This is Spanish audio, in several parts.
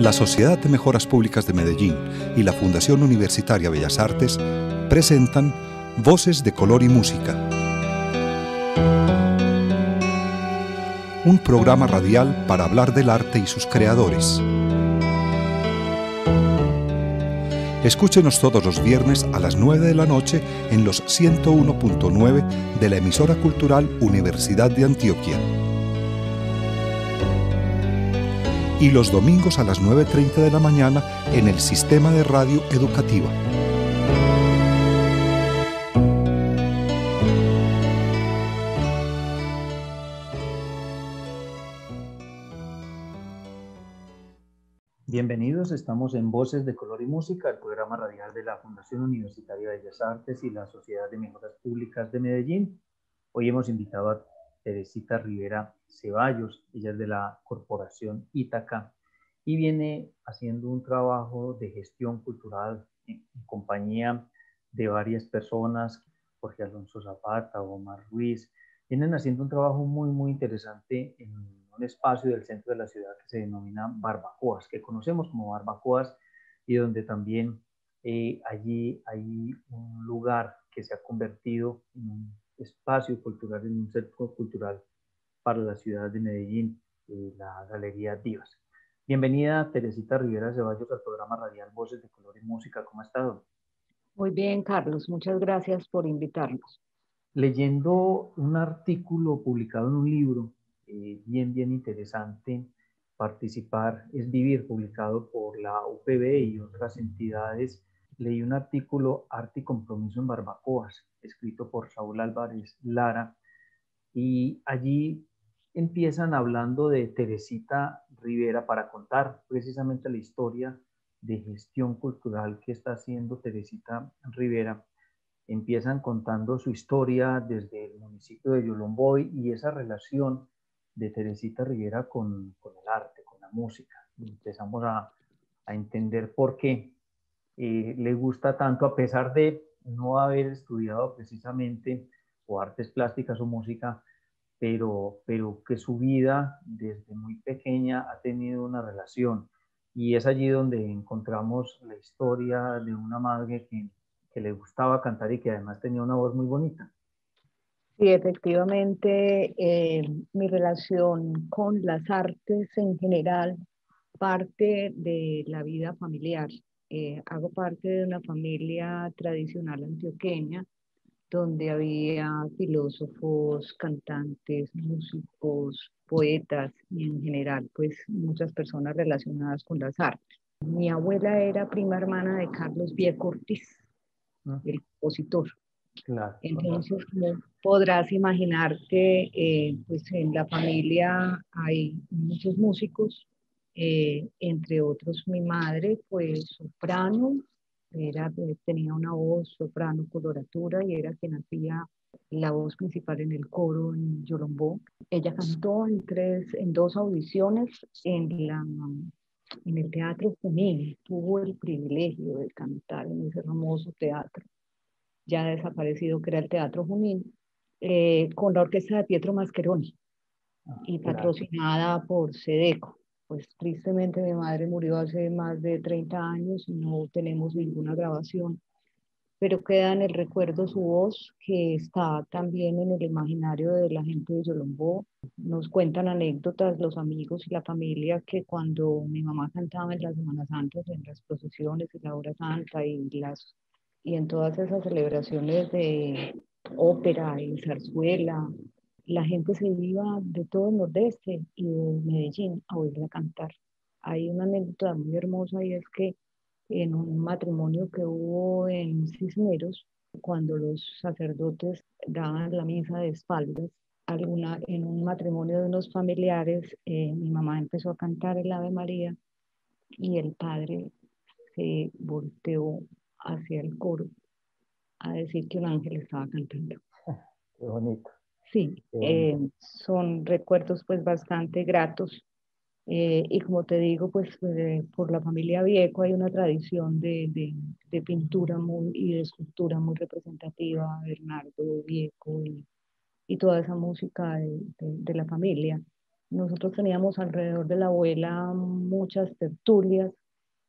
La Sociedad de Mejoras Públicas de Medellín y la Fundación Universitaria Bellas Artes presentan Voces de Color y Música. Un programa radial para hablar del arte y sus creadores. Escúchenos todos los viernes a las 9 de la noche en los 101.9 de la emisora cultural Universidad de Antioquia. Y los domingos a las 9.30 de la mañana en el sistema de radio educativa. Bienvenidos, estamos en Voces de Color y Música, el programa radial de la Fundación Universitaria de Bellas Artes y la Sociedad de Mejoras Públicas de Medellín. Hoy hemos invitado a Teresita Rivera Ceballos, ella es de la corporación Ítaca y viene haciendo un trabajo de gestión cultural en, compañía de varias personas, Jorge Alonso Zapata, Omar Ruiz, vienen haciendo un trabajo muy, muy interesante en un espacio del centro de la ciudad que se denomina Barbacoas, que conocemos como Barbacoas y donde también eh, allí hay un lugar que se ha convertido en un espacio cultural, en un centro cultural para la ciudad de Medellín, eh, la Galería Divas. Bienvenida Teresita Rivera Ceballos al programa Radial Voces de Color y Música. ¿Cómo ha estado? Muy bien, Carlos. Muchas gracias por invitarnos. Leyendo un artículo publicado en un libro eh, bien, bien interesante, Participar es Vivir, publicado por la UPB y otras entidades, leí un artículo Arte y Compromiso en Barbacoas, escrito por Saúl Álvarez Lara, y allí empiezan hablando de Teresita Rivera para contar precisamente la historia de gestión cultural que está haciendo Teresita Rivera. Empiezan contando su historia desde el municipio de Yolomboy y esa relación de Teresita Rivera con, el arte, con la música. empezamos a, entender por qué eh, le gusta tanto, a pesar de no haber estudiado precisamente o artes plásticas o música, pero, pero que su vida desde muy pequeña ha tenido una relación. Y es allí donde encontramos la historia de una madre que, que le gustaba cantar y que además tenía una voz muy bonita. Sí, efectivamente, eh, mi relación con las artes en general parte de la vida familiar. Eh, hago parte de una familia tradicional antioqueña donde había filósofos, cantantes, músicos, poetas y en general pues muchas personas relacionadas con las artes. Mi abuela era prima hermana de Carlos Vieco Ortiz, ah. el compositor. Entonces, como podrás imaginarte, eh, pues en la familia hay muchos músicos, eh, entre otros mi madre, pues soprano, era, eh, tenía una voz soprano, coloratura y era quien hacía la voz principal en el coro en Yolombó. Ella cantó en, tres, en dos audiciones en, la, en el Teatro Junín. Tuvo el privilegio de cantar en ese hermoso teatro, ya desaparecido que era el Teatro Junín, eh, con la orquesta de Pietro Mascheroni ah, y patrocinada por Sedeco pues tristemente mi madre murió hace más de 30 años y no tenemos ninguna grabación, pero queda en el recuerdo su voz que está también en el imaginario de la gente de Yolombó. Nos cuentan anécdotas los amigos y la familia que cuando mi mamá cantaba en las Semanas Santas, en las procesiones de la hora santa y, las, y en todas esas celebraciones de ópera y zarzuela la gente se iba de todo el nordeste y de Medellín a oírla cantar. Hay una anécdota muy hermosa y es que en un matrimonio que hubo en Cisneros, cuando los sacerdotes daban la misa de espaldas, alguna, en un matrimonio de unos familiares, eh, mi mamá empezó a cantar el Ave María y el padre se volteó hacia el coro a decir que un ángel estaba cantando. Qué bonito. Sí, eh, son recuerdos pues bastante gratos. Eh, y como te digo, pues eh, por la familia Vieco hay una tradición de, de, de, pintura muy, y de escultura muy representativa, Bernardo Vieco y, y toda esa música de, de, la familia. nosotros teníamos alrededor de la abuela muchas tertulias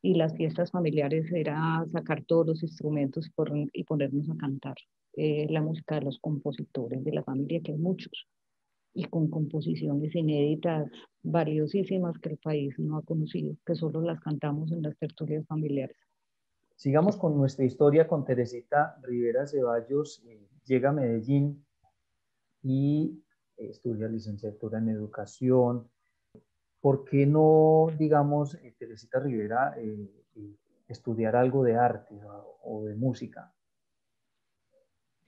y las fiestas familiares era sacar todos los instrumentos y ponernos a cantar eh, la música de los compositores de la familia, que hay muchos, y con composiciones inéditas, valiosísimas que el país no ha conocido, que solo las cantamos en las tertulias familiares. Sigamos con nuestra historia con Teresita Rivera Ceballos. Eh, llega a Medellín y estudia licenciatura en educación. ¿Por qué no, digamos, eh, Teresita Rivera, eh, estudiar algo de arte o de música?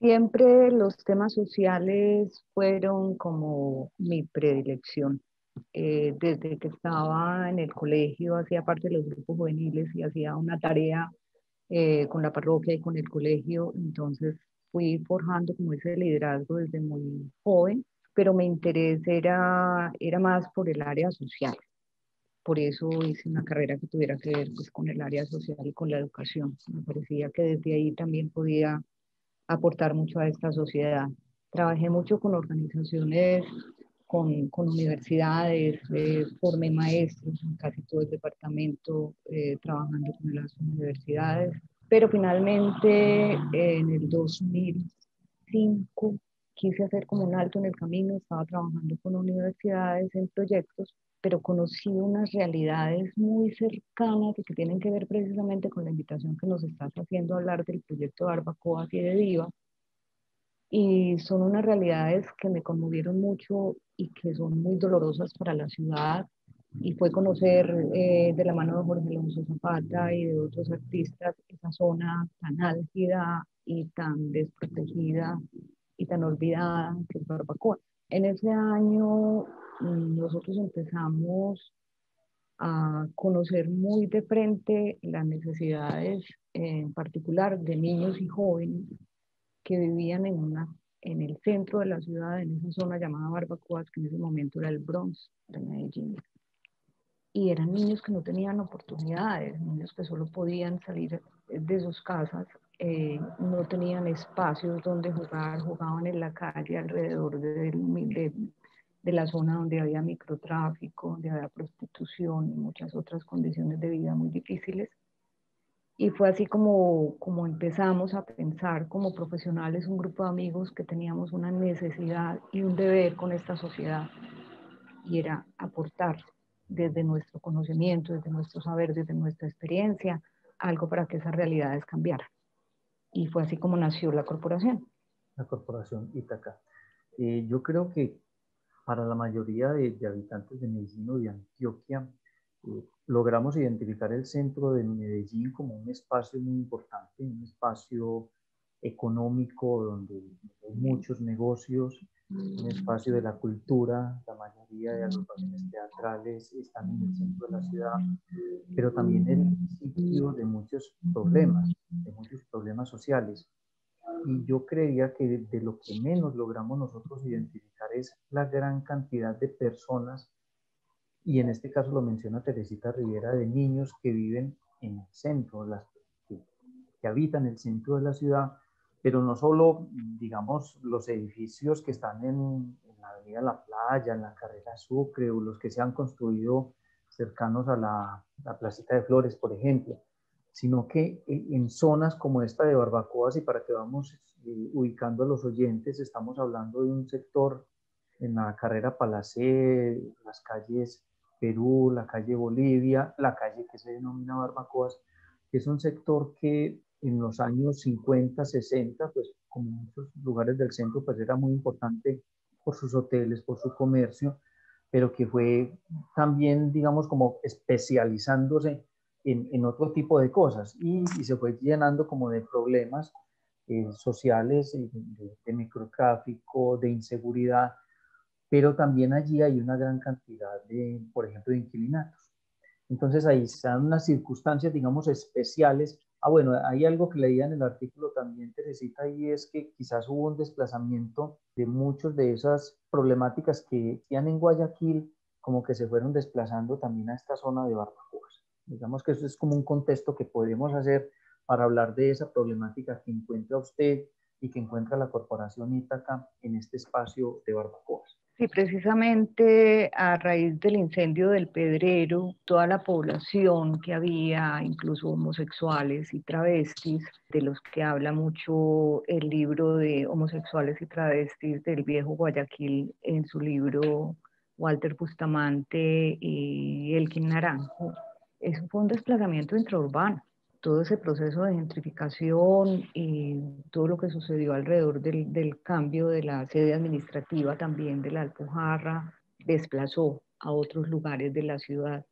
Siempre los temas sociales fueron como mi predilección. Eh, desde que estaba en el colegio, hacía parte de los grupos juveniles y hacía una tarea eh, con la parroquia y con el colegio, entonces fui forjando como ese liderazgo desde muy joven, pero mi interés era, era más por el área social. Por eso hice una carrera que tuviera que ver pues, con el área social y con la educación. Me parecía que desde ahí también podía aportar mucho a esta sociedad. Trabajé mucho con organizaciones, con, con universidades, eh, formé maestros en casi todo el departamento eh, trabajando con las universidades, pero finalmente en el 2005 quise hacer como un alto en el camino, estaba trabajando con universidades en proyectos pero conocí unas realidades muy cercanas que tienen que ver precisamente con la invitación que nos estás haciendo a hablar del proyecto Barbacoa y de Viva. Y son unas realidades que me conmovieron mucho y que son muy dolorosas para la ciudad. Y fue conocer eh, de la mano de Jorge Alonso Zapata y de otros artistas esa zona tan álgida y tan desprotegida y tan olvidada que es Barbacoa. En ese año nosotros empezamos a conocer muy de frente las necesidades en particular de niños y jóvenes que vivían en, una, en el centro de la ciudad, en esa zona llamada Barbacoas, que en ese momento era el Bronx de Medellín. Y eran niños que no tenían oportunidades, niños que solo podían salir de sus casas, eh, no tenían espacios donde jugar, jugaban en la calle alrededor de la zona donde había microtráfico, donde había prostitución y muchas otras condiciones de vida muy difíciles. Y fue así como, como empezamos a pensar como profesionales, un grupo de amigos que teníamos una necesidad y un deber con esta sociedad, y era aportar desde nuestro conocimiento, desde nuestro saber, desde nuestra experiencia, algo para que esas realidades cambiaran. Y fue así como nació la corporación. La corporación Ítaca. Eh, yo creo que para la mayoría de, habitantes de Medellín o de Antioquia, eh, logramos identificar el centro de Medellín como un espacio muy importante, un espacio económico donde hay muchos negocios, un espacio de la cultura, la mayoría de agrupaciones teatrales están en el centro de la ciudad, pero también el sitio de muchos problemas, de muchos problemas sociales. Y yo creía que de, lo que menos logramos nosotros identificar es la gran cantidad de personas, y en este caso lo menciona Teresita Rivera, de niños que viven en el centro, las, que, que habitan el centro de la ciudad, pero no solo, digamos, los edificios que están en, en, la Avenida La Playa, en la Carrera Sucre, o los que se han construido cercanos a la, la Placita de Flores, por ejemplo, sino que en zonas como esta de Barbacoas y para que vamos eh, ubicando a los oyentes, estamos hablando de un sector en la carrera Palacé, las calles Perú, la calle Bolivia, la calle que se denomina Barbacoas, que es un sector que en los años 50, 60, pues como muchos lugares del centro, pues era muy importante por sus hoteles, por su comercio, pero que fue también, digamos, como especializándose en, otro tipo de cosas y, se fue llenando como de problemas eh, sociales, eh, de, microtráfico, de inseguridad, pero también allí hay una gran cantidad de, por ejemplo, de inquilinatos. Entonces ahí están unas circunstancias, digamos, especiales. Ah, bueno, hay algo que leía en el artículo también, Teresita, y es que quizás hubo un desplazamiento de muchas de esas problemáticas que hacían en Guayaquil, como que se fueron desplazando también a esta zona de Barbacoas. Digamos que eso es como un contexto que podemos hacer para hablar de esa problemática que encuentra usted y que encuentra la Corporación Ítaca en este espacio de barbacoas. Sí, precisamente a raíz del incendio del Pedrero, toda la población que había, incluso homosexuales y travestis, de los que habla mucho el libro de homosexuales y travestis del viejo Guayaquil en su libro Walter Bustamante y Elkin Naranjo, eso fue un desplazamiento intraurbano todo ese proceso de gentrificación y todo lo que sucedió alrededor del, del, cambio de la sede administrativa también de la Alpujarra desplazó a otros lugares de la ciudad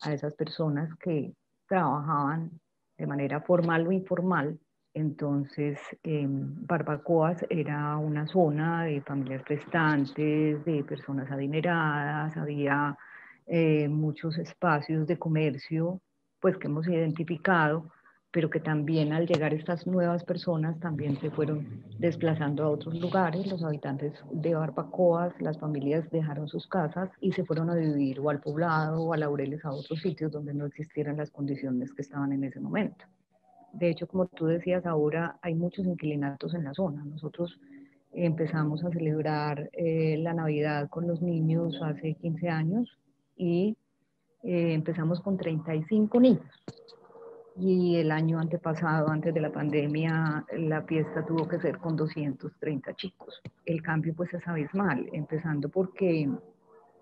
a esas personas que trabajaban de manera formal o informal. Entonces, Barbacoas era una zona de familias restantes, de personas adineradas, había eh, muchos espacios de comercio pues que hemos identificado, pero que también al llegar estas nuevas personas también se fueron desplazando a otros lugares. Los habitantes de Barbacoas, las familias dejaron sus casas y se fueron a vivir o al poblado o a Laureles a otros sitios donde no existieran las condiciones que estaban en ese momento. De hecho, como tú decías, ahora hay muchos inquilinatos en la zona. Nosotros empezamos a celebrar eh, la Navidad con los niños hace 15 años y eh, empezamos con 35 niños y el año antepasado, antes de la pandemia, la fiesta tuvo que ser con 230 chicos. El cambio pues es abismal, empezando porque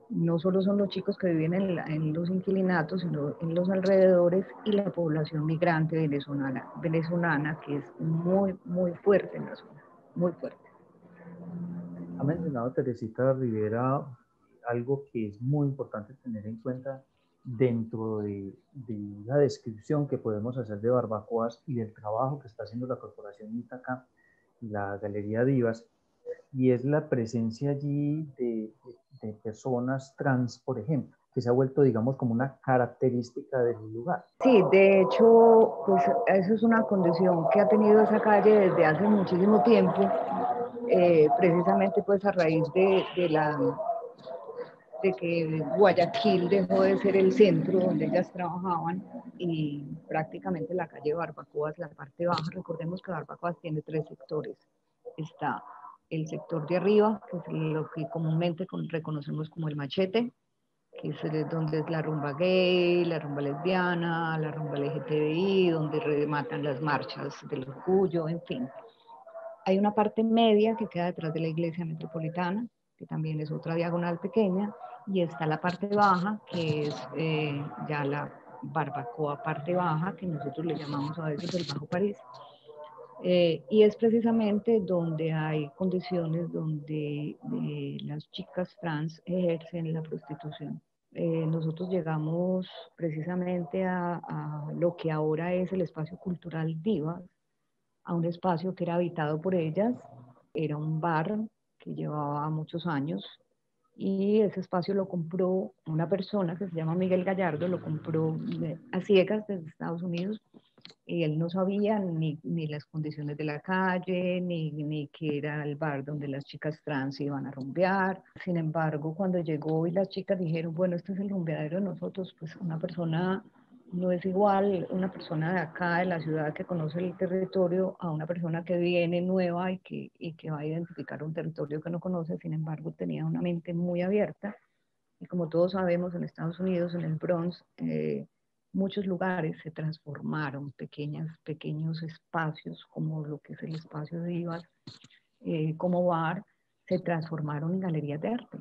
no solo son los chicos que viven en, en, los inquilinatos, sino en los alrededores y la población migrante venezolana, venezolana que es muy, muy fuerte en la zona, muy fuerte. Ha mencionado Teresita Rivera algo que es muy importante tener en cuenta dentro de, la descripción que podemos hacer de Barbacoas y del trabajo que está haciendo la Corporación Ítaca y la Galería Divas, y es la presencia allí de, personas trans, por ejemplo, que se ha vuelto, digamos, como una característica del lugar. Sí, de hecho, pues eso es una condición que ha tenido esa calle desde hace muchísimo tiempo, eh, precisamente pues a raíz de, de la de que Guayaquil dejó de ser el centro donde ellas trabajaban y prácticamente la calle Barbacoas, la parte baja, recordemos que Barbacoas tiene tres sectores. Está el sector de arriba, que es lo que comúnmente reconocemos como el machete, que es donde es la rumba gay, la rumba lesbiana, la rumba LGTBI, donde rematan las marchas del orgullo, en fin. Hay una parte media que queda detrás de la iglesia metropolitana, que también es otra diagonal pequeña, y está la parte baja, que es eh, ya la barbacoa parte baja, que nosotros le llamamos a veces el Bajo París. Eh, y es precisamente donde hay condiciones donde eh, las chicas trans ejercen la prostitución. nosotros llegamos precisamente a, a, lo que ahora es el espacio cultural Divas, a un espacio que era habitado por ellas, era un bar que llevaba muchos años y ese espacio lo compró una persona que se llama Miguel Gallardo, lo compró a ciegas desde Estados Unidos y él no sabía ni, ni las condiciones de la calle, ni, ni que era el bar donde las chicas trans iban a rumbear. Sin embargo, cuando llegó y las chicas dijeron, bueno, este es el rumbeadero de nosotros, pues una persona no es igual una persona de acá, de la ciudad, que conoce el territorio, a una persona que viene nueva y que, y que va a identificar un territorio que no conoce, sin embargo, tenía una mente muy abierta. Y como todos sabemos, en Estados Unidos, en el Bronx, eh, muchos lugares se transformaron, pequeñas, pequeños espacios, como lo que es el espacio de Ivas, eh, como bar, se transformaron en galerías de arte.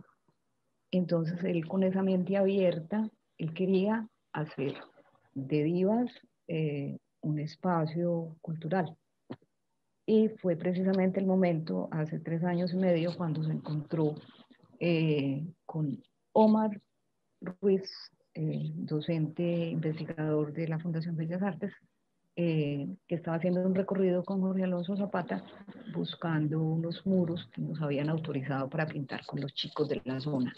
Entonces, él con esa mente abierta, él quería hacer de Divas eh, un espacio cultural. Y fue precisamente el momento, hace tres años y medio, cuando se encontró eh, con Omar Ruiz, docente investigador de la Fundación Bellas Artes, eh, que estaba haciendo un recorrido con Jorge Alonso Zapata buscando unos muros que nos habían autorizado para pintar con los chicos de la zona.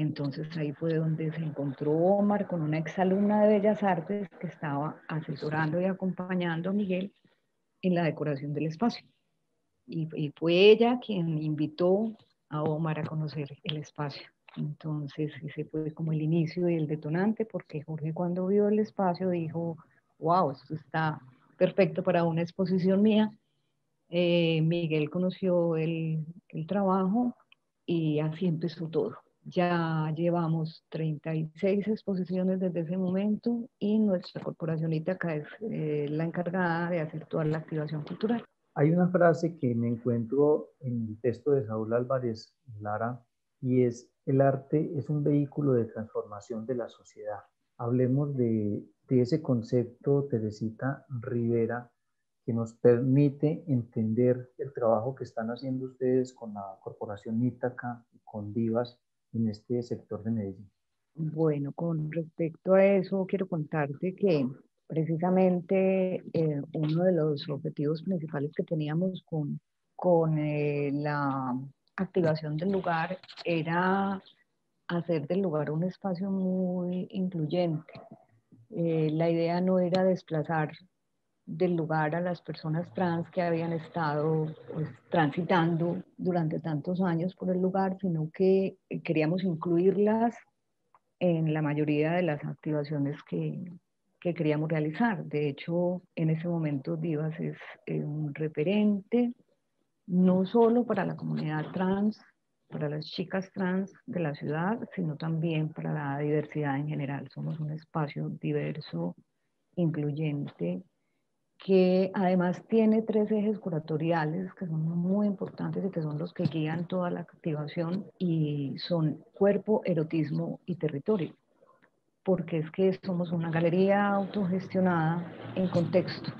Entonces ahí fue donde se encontró Omar con una exalumna de Bellas Artes que estaba asesorando y acompañando a Miguel en la decoración del espacio. Y, fue ella quien invitó a Omar a conocer el espacio. Entonces ese fue como el inicio y el detonante porque Jorge cuando vio el espacio dijo, wow, esto está perfecto para una exposición mía. Eh, Miguel conoció el, el trabajo y así empezó todo. Ya llevamos 36 exposiciones desde ese momento y nuestra corporación Ítaca es eh, la encargada de hacer toda la activación cultural. Hay una frase que me encuentro en el texto de Saúl Álvarez Lara y es, el arte es un vehículo de transformación de la sociedad. Hablemos de, de ese concepto, Teresita Rivera, que nos permite entender el trabajo que están haciendo ustedes con la Corporación Ítaca y con Divas en este sector de Medellín. Bueno, con respecto a eso, quiero contarte que precisamente eh, uno de los objetivos principales que teníamos con, con eh, la activación del lugar era hacer del lugar un espacio muy incluyente. Eh, la idea no era desplazar del lugar a las personas trans que habían estado pues, transitando durante tantos años por el lugar, sino que queríamos incluirlas en la mayoría de las activaciones que, que queríamos realizar. De hecho, en ese momento Divas es un referente no solo para la comunidad trans, para las chicas trans de la ciudad, sino también para la diversidad en general. Somos un espacio diverso, incluyente, que además tiene tres ejes curatoriales que son muy importantes y que son los que guían toda la activación y son cuerpo, erotismo y territorio. Porque es que somos una galería autogestionada en contexto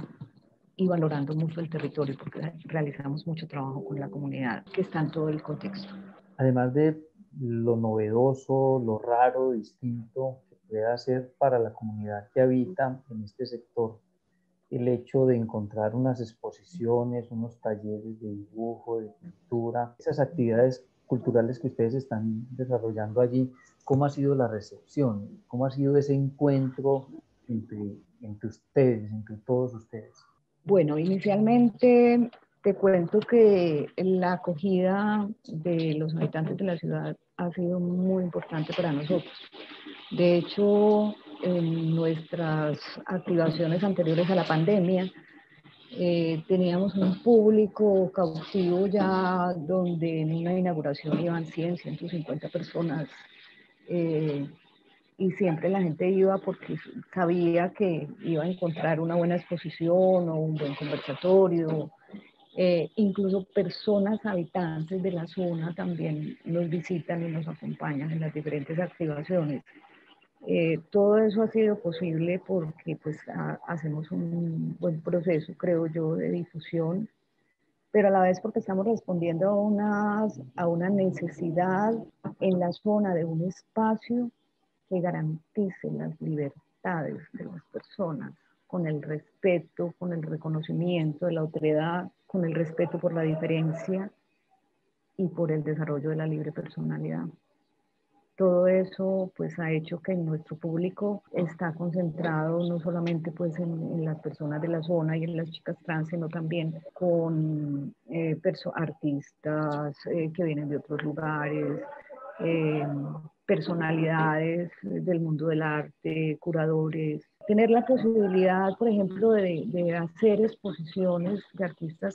y valorando mucho el territorio porque realizamos mucho trabajo con la comunidad que está en todo el contexto. Además de lo novedoso, lo raro, distinto que puede hacer para la comunidad que habita en este sector, el hecho de encontrar unas exposiciones, unos talleres de dibujo, de pintura, esas actividades culturales que ustedes están desarrollando allí, ¿cómo ha sido la recepción? ¿Cómo ha sido ese encuentro entre, entre ustedes, entre todos ustedes? Bueno, inicialmente te cuento que la acogida de los habitantes de la ciudad ha sido muy importante para nosotros. De hecho, en nuestras activaciones anteriores a la pandemia, eh, teníamos un público cautivo ya donde en una inauguración iban 100, 150 personas eh, y siempre la gente iba porque sabía que iba a encontrar una buena exposición o un buen conversatorio. Eh, incluso personas habitantes de la zona también nos visitan y nos acompañan en las diferentes activaciones. Eh, todo eso ha sido posible porque pues hacemos un buen proceso, creo yo, de difusión, pero a la vez porque estamos respondiendo a, unas, a una necesidad en la zona de un espacio que garantice las libertades de las personas con el respeto, con el reconocimiento de la autoridad, con el respeto por la diferencia y por el desarrollo de la libre personalidad todo eso pues ha hecho que nuestro público está concentrado no solamente pues en, las personas de la zona y en las chicas trans, sino también con eh, artistas eh, que vienen de otros lugares, eh, personalidades del mundo del arte, curadores. Tener la posibilidad, por ejemplo, de, de hacer exposiciones de artistas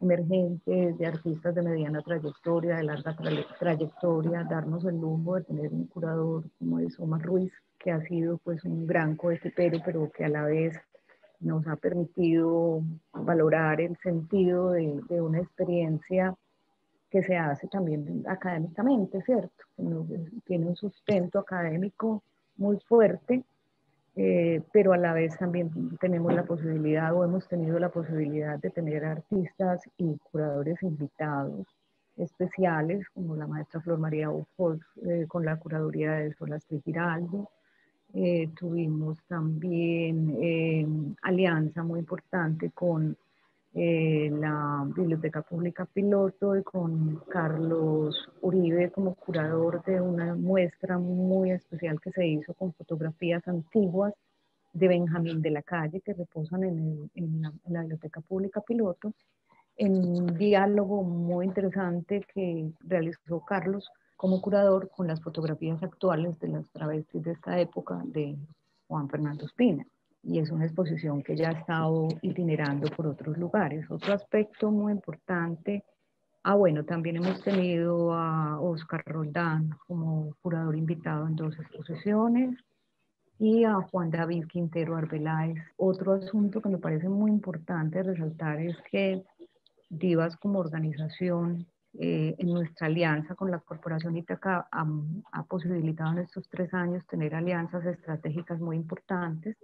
emergentes, de artistas de mediana trayectoria, de larga trayectoria, darnos el lujo de tener un curador como es Omar Ruiz, que ha sido pues un gran coetepero, pero que a la vez nos ha permitido valorar el sentido de, de una experiencia que se hace también académicamente, ¿cierto? Tiene un sustento académico muy fuerte eh, pero a la vez también tenemos la posibilidad o hemos tenido la posibilidad de tener artistas y curadores invitados especiales, como la maestra Flor María Ufos eh, con la curaduría de Solastri Giraldo. Eh, tuvimos también alianza muy importante con eh, la Biblioteca Pública Piloto y con Carlos Uribe como curador de una muestra muy especial que se hizo con fotografías antiguas de Benjamín de la Calle que reposan en, la, en la Biblioteca Pública Piloto, en un diálogo muy interesante que realizó Carlos como curador con las fotografías actuales de las travestis de esta época de Juan Fernando Espina y es una exposición que ya ha estado itinerando por otros lugares. Otro aspecto muy importante Ah, bueno, también hemos tenido a Oscar Roldán como curador invitado en dos exposiciones y a Juan David Quintero Arbeláez. Otro asunto que me parece muy importante resaltar es que Divas como organización eh, en nuestra alianza con la Corporación Itaca ha, posibilitado en estos tres años tener alianzas estratégicas muy importantes.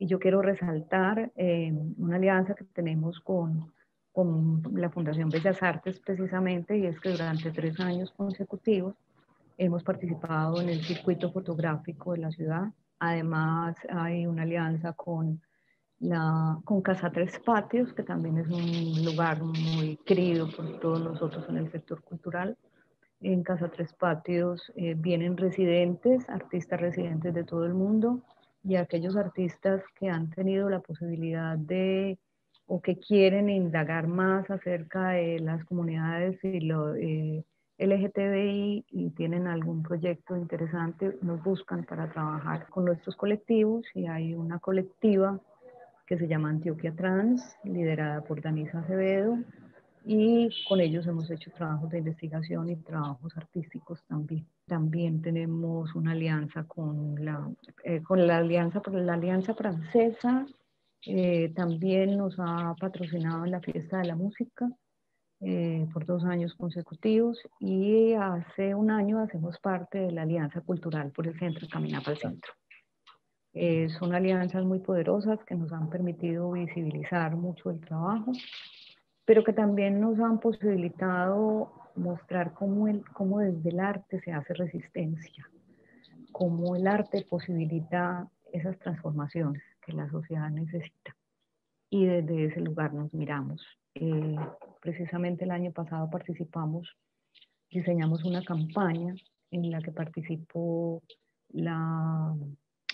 Y yo quiero resaltar eh, una alianza que tenemos con con la Fundación Bellas Artes precisamente, y es que durante tres años consecutivos hemos participado en el circuito fotográfico de la ciudad. Además, hay una alianza con, la, con Casa Tres Patios, que también es un lugar muy querido por todos nosotros en el sector cultural. En Casa Tres Patios eh, vienen residentes, artistas residentes de todo el mundo, y aquellos artistas que han tenido la posibilidad de o que quieren indagar más acerca de las comunidades y lo, eh, LGTBI y tienen algún proyecto interesante, nos buscan para trabajar con nuestros colectivos y hay una colectiva que se llama Antioquia Trans, liderada por Danisa Acevedo, y con ellos hemos hecho trabajos de investigación y trabajos artísticos también. También tenemos una alianza con la, eh, con la alianza, la alianza francesa eh, también nos ha patrocinado en la fiesta de la música eh, por dos años consecutivos y hace un año hacemos parte de la Alianza Cultural por el Centro Caminar al Centro. Eh, son alianzas muy poderosas que nos han permitido visibilizar mucho el trabajo, pero que también nos han posibilitado mostrar cómo, el, cómo desde el arte se hace resistencia, cómo el arte posibilita esas transformaciones que la sociedad necesita. Y desde ese lugar nos miramos. Eh, precisamente el año pasado participamos, diseñamos una campaña en la que participó la,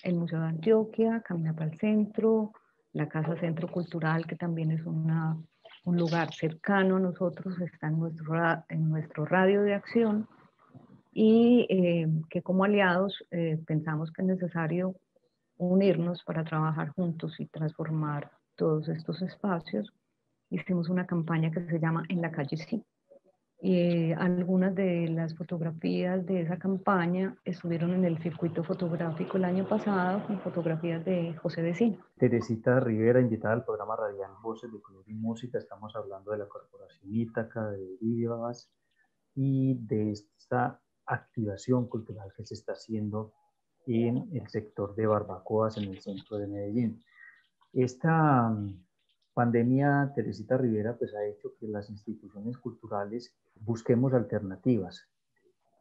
el Museo de Antioquia, Camina para el Centro, la Casa Centro Cultural, que también es una, un lugar cercano a nosotros, está en nuestro, radio de acción, y eh, que como aliados eh, pensamos que es necesario unirnos para trabajar juntos y transformar todos estos espacios. Hicimos una campaña que se llama En la calle sí. Y algunas de las fotografías de esa campaña estuvieron en el circuito fotográfico el año pasado con fotografías de José Vecino. Teresita Rivera, invitada al programa radial Voces de Color y Música. Estamos hablando de la Corporación Ítaca, de Vivas y de esta activación cultural que se está haciendo en el sector de barbacoas en el centro de Medellín. Esta pandemia, Teresita Rivera, pues ha hecho que las instituciones culturales busquemos alternativas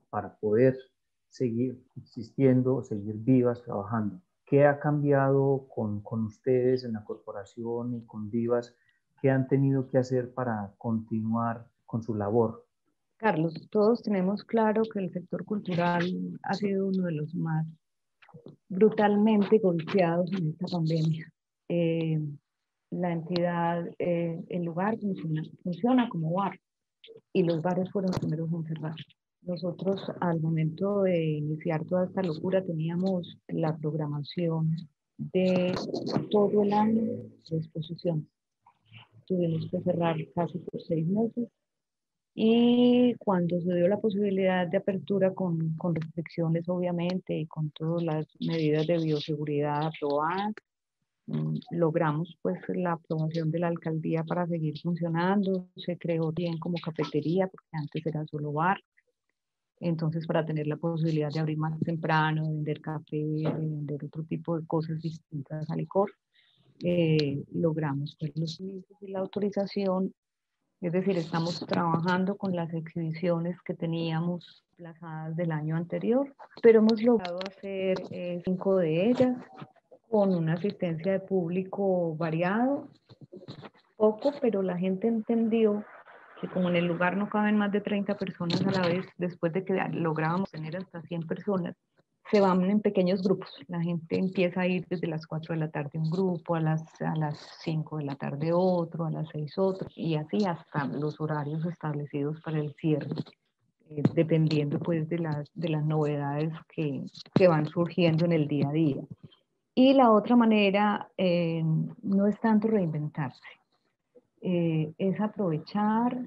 para poder seguir existiendo, seguir vivas, trabajando. ¿Qué ha cambiado con, con ustedes en la corporación y con Vivas? ¿Qué han tenido que hacer para continuar con su labor? Carlos, todos tenemos claro que el sector cultural ha sido uno de los más brutalmente golpeados en esta pandemia. Eh, la entidad, eh, el lugar funciona, funciona, como bar y los bares fueron los primeros en cerrar. Nosotros al momento de iniciar toda esta locura teníamos la programación de todo el año de exposición. Tuvimos que cerrar casi por seis meses y cuando se dio la posibilidad de apertura con, con restricciones, obviamente, y con todas las medidas de bioseguridad aprobadas, logramos pues la aprobación de la alcaldía para seguir funcionando. Se creó bien como cafetería, porque antes era solo bar. Entonces, para tener la posibilidad de abrir más temprano, vender café, vender otro tipo de cosas distintas al licor, eh, logramos pues, los y la autorización es decir, estamos trabajando con las exhibiciones que teníamos plazadas del año anterior, pero hemos logrado hacer eh, cinco de ellas con una asistencia de público variado, poco, pero la gente entendió que como en el lugar no caben más de 30 personas a la vez, después de que lográbamos tener hasta 100 personas, se van en pequeños grupos. La gente empieza a ir desde las 4 de la tarde un grupo, a las, a las 5 de la tarde otro, a las 6 otro, y así hasta los horarios establecidos para el cierre, eh, dependiendo pues de las, de las novedades que, que, van surgiendo en el día a día. Y la otra manera eh, no es tanto reinventarse, eh, es aprovechar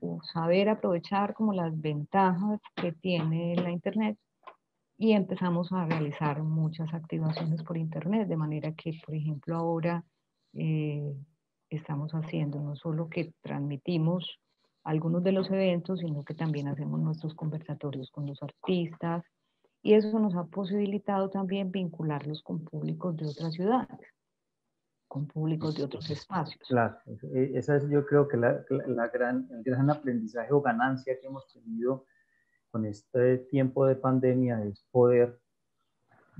o saber aprovechar como las ventajas que tiene la Internet y empezamos a realizar muchas activaciones por Internet, de manera que, por ejemplo, ahora eh, estamos haciendo no solo que transmitimos algunos de los eventos, sino que también hacemos nuestros conversatorios con los artistas y eso nos ha posibilitado también vincularlos con públicos de otras ciudades con públicos de otros espacios. Claro, e, esa es yo creo que la, la, gran, el gran aprendizaje o ganancia que hemos tenido con este tiempo de pandemia es poder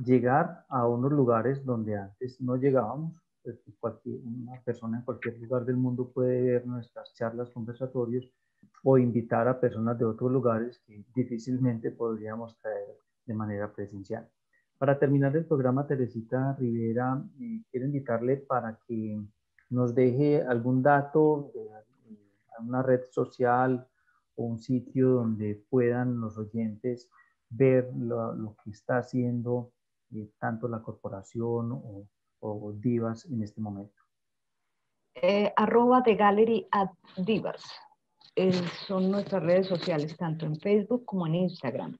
llegar a unos lugares donde antes no llegábamos. Una persona en cualquier lugar del mundo puede ver nuestras charlas, conversatorios o invitar a personas de otros lugares que difícilmente podríamos traer de manera presencial. Para terminar el programa, Teresita Rivera, eh, quiero invitarle para que nos deje algún dato de una red social o un sitio donde puedan los oyentes ver lo, que está haciendo eh, tanto la corporación o, Divas en este momento. Eh, arroba de Gallery at Divas. son nuestras redes sociales, tanto en Facebook como en Instagram.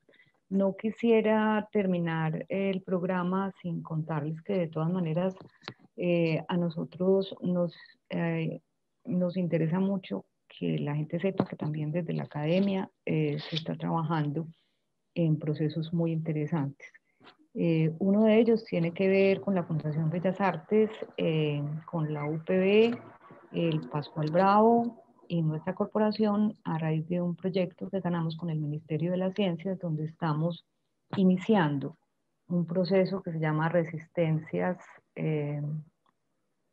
No quisiera terminar el programa sin contarles que de todas maneras eh, a nosotros nos, eh, nos interesa mucho que la gente sepa que también desde la academia eh, se está trabajando en procesos muy interesantes. uno de ellos tiene que ver con la Fundación Bellas Artes, con la UPB, el Pascual Bravo, y nuestra corporación a raíz de un proyecto que ganamos con el Ministerio de las Ciencias, donde estamos iniciando un proceso que se llama resistencias, eh,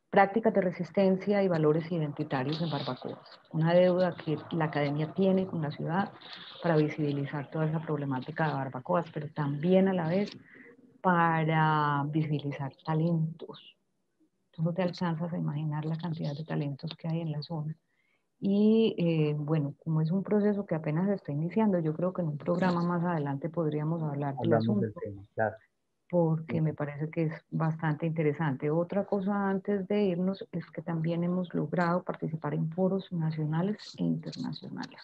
prácticas de resistencia y valores identitarios en barbacoas. Una deuda que la academia tiene con la ciudad para visibilizar toda esa problemática de barbacoas, pero también a la vez para visibilizar talentos. Tú no te alcanzas a imaginar la cantidad de talentos que hay en la zona y eh, bueno, como es un proceso que apenas se está iniciando, yo creo que en un programa más adelante podríamos hablar del asunto, porque me parece que es bastante interesante. Otra cosa antes de irnos es que también hemos logrado participar en foros nacionales e internacionales,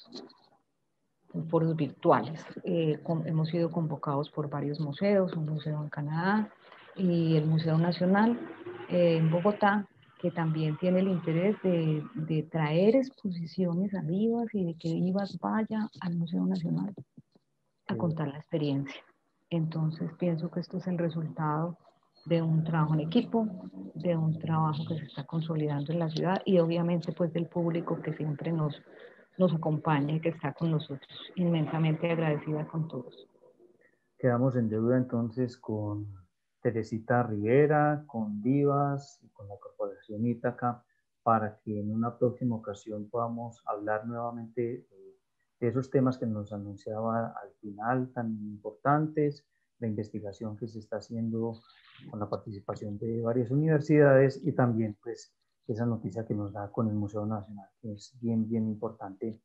en foros virtuales. Eh, hemos sido convocados por varios museos, un museo en Canadá y el Museo Nacional eh, en Bogotá, que también tiene el interés de, de, traer exposiciones a Vivas y de que Vivas vaya al Museo Nacional a contar la experiencia. Entonces pienso que esto es el resultado de un trabajo en equipo, de un trabajo que se está consolidando en la ciudad y obviamente pues del público que siempre nos, nos acompaña y que está con nosotros. Inmensamente agradecida con todos. Quedamos en deuda entonces con Teresita Rivera, con Divas y con la Corporación Ítaca para que en una próxima ocasión podamos hablar nuevamente de esos temas que nos anunciaba al final tan importantes, la investigación que se está haciendo con la participación de varias universidades y también pues esa noticia que nos da con el Museo Nacional, que es bien, bien importante,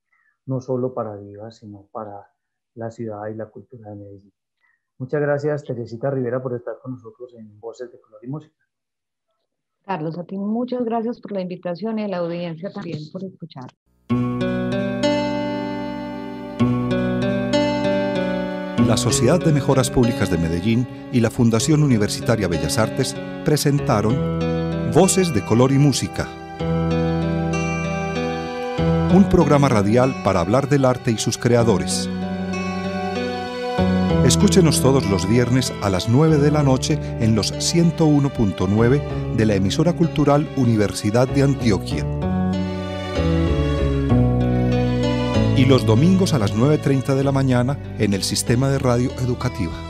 no solo para Divas, sino para la ciudad y la cultura de Medellín. Muchas gracias, Teresita Rivera, por estar con nosotros en Voces de Color y Música. Carlos, a ti muchas gracias por la invitación y a la audiencia también por escuchar. La Sociedad de Mejoras Públicas de Medellín y la Fundación Universitaria Bellas Artes presentaron Voces de Color y Música, un programa radial para hablar del arte y sus creadores Escúchenos todos los viernes a las 9 de la noche en los 101.9 de la emisora cultural Universidad de Antioquia. Y los domingos a las 9.30 de la mañana en el sistema de radio educativa.